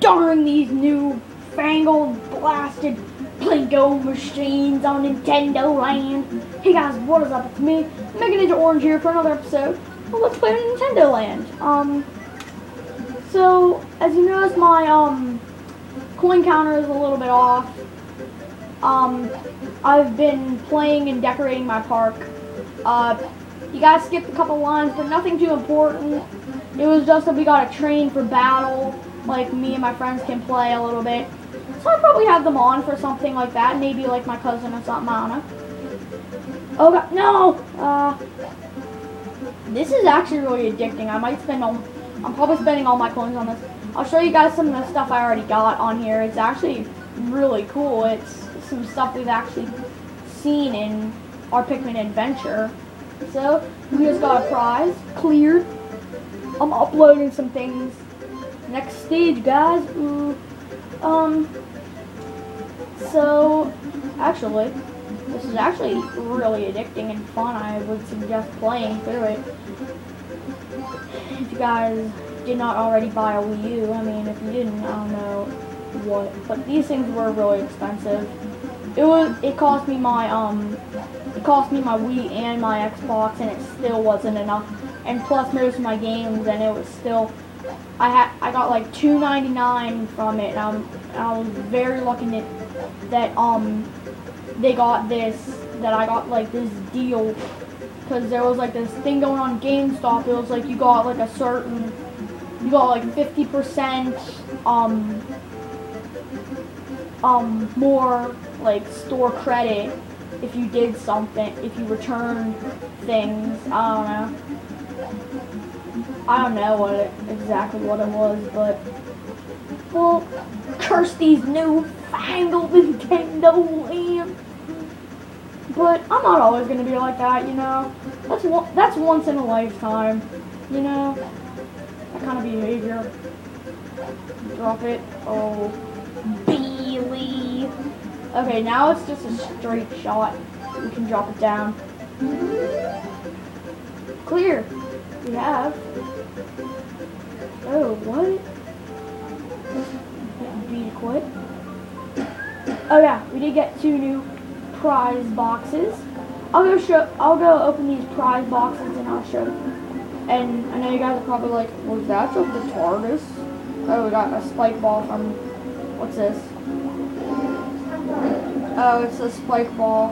during these new fangled blasted Plinko machines on Nintendo Land. Hey guys, what is up? It's me, Mega Ninja Orange here for another episode of Let's Play Nintendo Land. Um, so, as you notice, my, um, coin counter is a little bit off. Um, I've been playing and decorating my park. Uh, you guys skipped a couple lines, but nothing too important. It was just that we got a train for battle, like me and my friends can play a little bit. So I'll probably have them on for something like that, maybe like my cousin or something, I don't know. Oh god, no! Uh, this is actually really addicting. I might spend all, I'm probably spending all my coins on this. I'll show you guys some of the stuff I already got on here. It's actually really cool. It's some stuff we've actually seen in our Pikmin adventure. So, we just got a prize, cleared. I'm uploading some things. Next stage, guys. Ooh. Um, so, actually, this is actually really addicting and fun. I would suggest playing through it. If you guys did not already buy a Wii U, I mean, if you didn't, I don't know what. But these things were really expensive. It was. It cost me my um. It cost me my Wii and my Xbox, and it still wasn't enough. And plus most of my games, and it was still. I had. I got like two ninety nine from it. And I was very lucky that that um they got this that I got like this deal because there was like this thing going on GameStop. It was like you got like a certain you got like 50% um um more like store credit if you did something if you returned things. I don't know. I don't know what it, exactly what it was, but well, curse these new fangled Nintendo lamps. But I'm not always gonna be like that, you know. That's one, that's once in a lifetime, you know. That kind of behavior. Drop it. Oh, Bailey. Okay, now it's just a straight shot. We can drop it down. Clear. We have. Oh, what? Be quit. Oh yeah, we did get two new prize boxes. I'll go show. I'll go open these prize boxes and I'll show. And I know you guys are probably like, was that just the TARDIS? Oh, we got a spike ball from. What's this? Oh, it's a spike ball.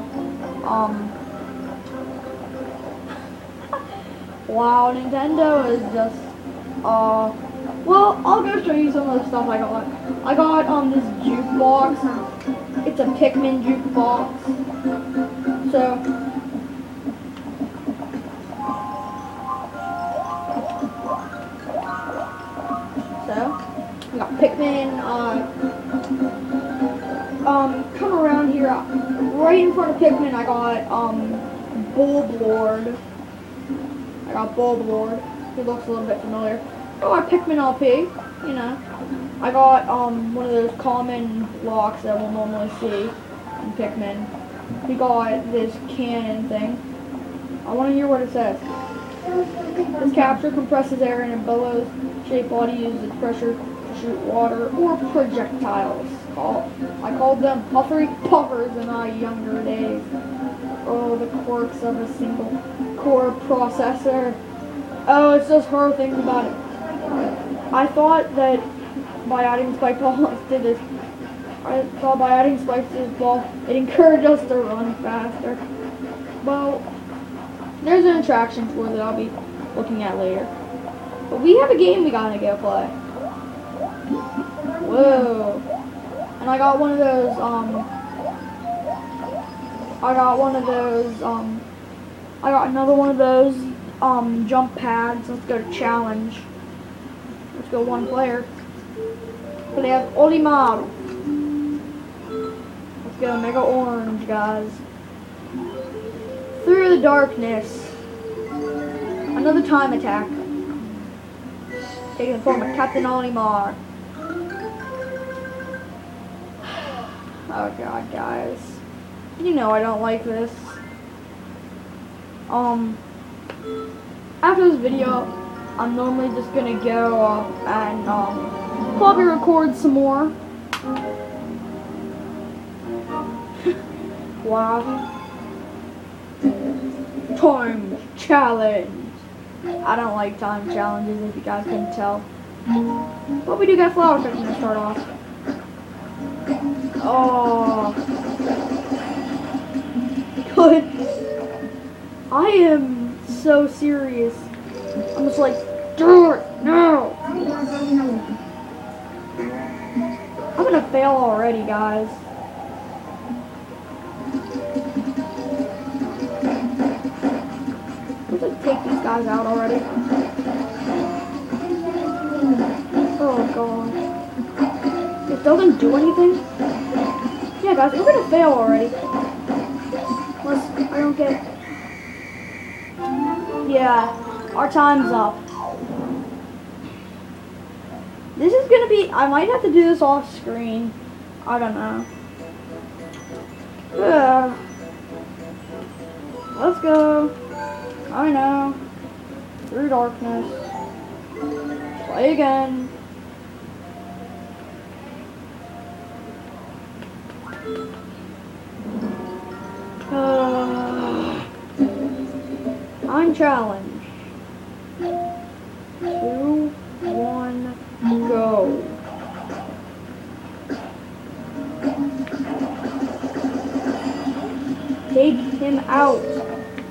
Um. Wow, Nintendo is just. Uh. Well, I'll go show you some of the stuff I got. I got um this jukebox. It's a Pikmin jukebox. So So we got Pikmin, uh um come around here right in front of Pikmin I got um Bulborb. I got Bulborb. He looks a little bit familiar. Oh, I Pikmin LP, you know. I got um one of those common locks that we'll normally see in Pikmin. We got this cannon thing. I want to hear what it says. This capture compresses air in a bellows shaped body uses pressure to shoot water or projectiles. I called them puffery puffers in my younger days. Oh, the quirks of a single core processor. Oh, it's just her things about it. I thought that by adding spike balls to this, I thought by adding spikes to this ball, it encouraged us to run faster. Well, there's an attraction for that I'll be looking at later. But we have a game we gotta go play. Whoa. And I got one of those, um, I got one of those, um, I got another one of those, um, jump pads. Let's go to challenge. Let's go one player. Play as Olimar. Let's go Mega Orange, guys. Through the darkness. Another time attack. Taking the form of Captain Olimar. Oh god, guys. You know I don't like this. Um, after this video, I'm normally just gonna go up and, um, probably record some more. wow. Time challenge. I don't like time challenges if you guys can tell. But we do got flower cooking to start off. Oh. Good. I am so serious. I'm just like, do it. I'm gonna fail already, guys. Let's just take these guys out already. Oh god. It doesn't do anything? Yeah guys, we're gonna fail already. Unless I don't get... Yeah, our time's up. This is gonna be, I might have to do this off screen. I don't know. Yeah. Let's go. I know. Through darkness. Play again. Uh, I'm. Two, one, go. Take him out.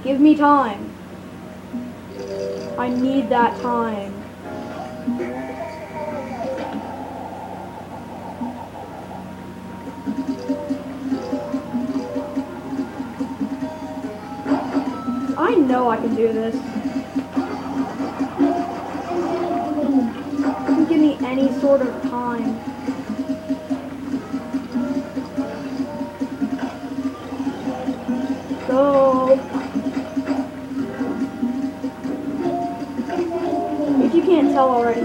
Give me time. I need that time. Know I can do this. Can give me any sort of time. Go. If you can't tell already.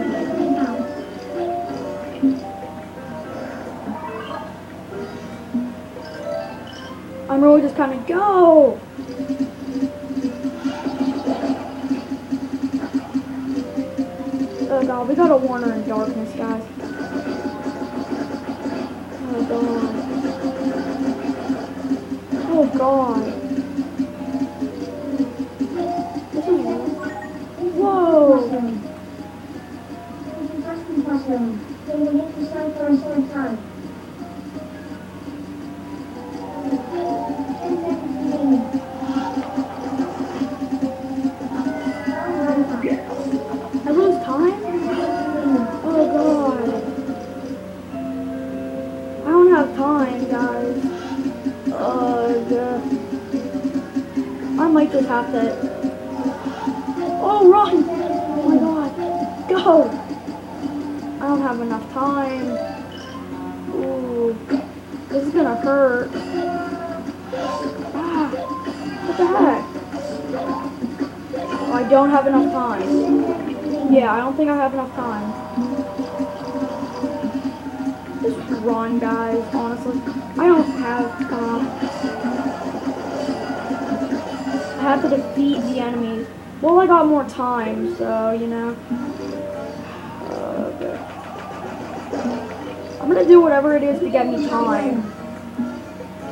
I'm really just kind of go. Got a Warner in darkness, guys. Oh god. Oh god. Whoa! To. Oh, run! Oh my god. Go! I don't have enough time. Ooh. This is gonna hurt. Ah. What the heck? Oh, I don't have enough time. Yeah, I don't think I have enough time. Just run, guys, honestly. I don't have time. I have to defeat the enemies. Well, I got more time, so, you know. Okay. I'm gonna do whatever it is to get me time.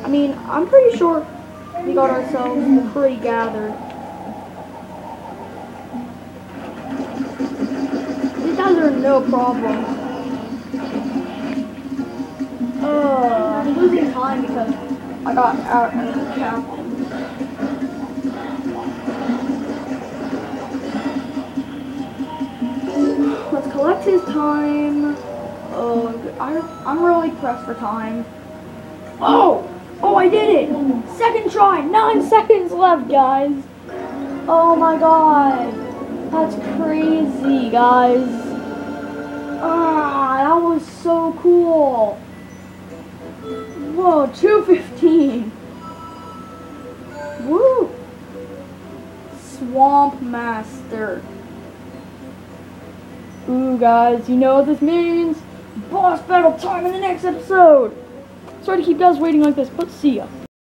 I mean, I'm pretty sure we got ourselves pretty gathered. These guys are no problem. Uh, I'm losing time because I got out of the captain. Collect his time. Oh, I'm, I'm really pressed for time. Oh! Oh, I did it! Second try! Nine seconds left, guys! Oh my god! That's crazy, guys! Ah, that was so cool! Whoa, 215! Woo! Swamp Master. Ooh, guys, you know what this means? Boss battle time in the next episode! Sorry to keep guys waiting like this, but see ya.